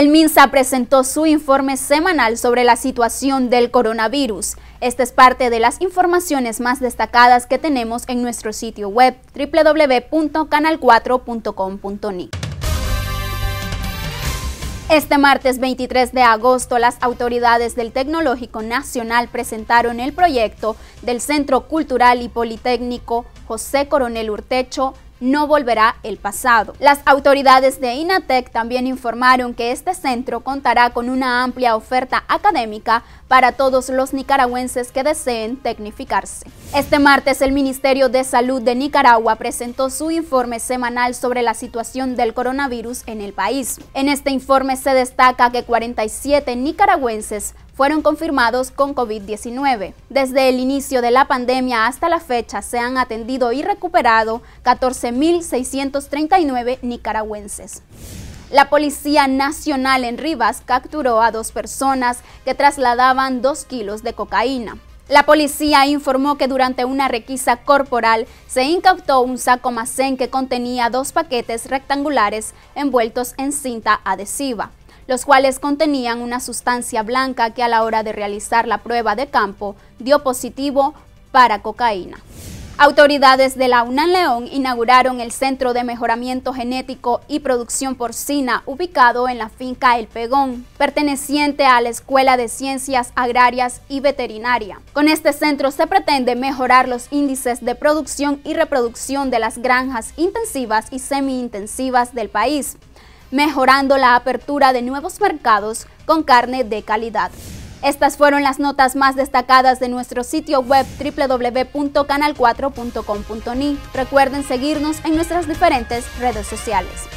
El MINSA presentó su informe semanal sobre la situación del coronavirus. Esta es parte de las informaciones más destacadas que tenemos en nuestro sitio web www.canal4.com.ni. Este martes 23 de agosto, las autoridades del Tecnológico Nacional presentaron el proyecto del Centro Cultural y Politécnico José Coronel Urtecho no volverá el pasado. Las autoridades de INATEC también informaron que este centro contará con una amplia oferta académica para todos los nicaragüenses que deseen tecnificarse. Este martes el Ministerio de Salud de Nicaragua presentó su informe semanal sobre la situación del coronavirus en el país. En este informe se destaca que 47 nicaragüenses fueron confirmados con COVID-19. Desde el inicio de la pandemia hasta la fecha se han atendido y recuperado 14.639 nicaragüenses. La Policía Nacional en Rivas capturó a dos personas que trasladaban dos kilos de cocaína. La policía informó que durante una requisa corporal se incautó un saco macén que contenía dos paquetes rectangulares envueltos en cinta adhesiva los cuales contenían una sustancia blanca que a la hora de realizar la prueba de campo dio positivo para cocaína. Autoridades de la UNAM León inauguraron el Centro de Mejoramiento Genético y Producción Porcina ubicado en la finca El Pegón, perteneciente a la Escuela de Ciencias Agrarias y Veterinaria. Con este centro se pretende mejorar los índices de producción y reproducción de las granjas intensivas y semi-intensivas del país, mejorando la apertura de nuevos mercados con carne de calidad. Estas fueron las notas más destacadas de nuestro sitio web www.canal4.com.ni. Recuerden seguirnos en nuestras diferentes redes sociales.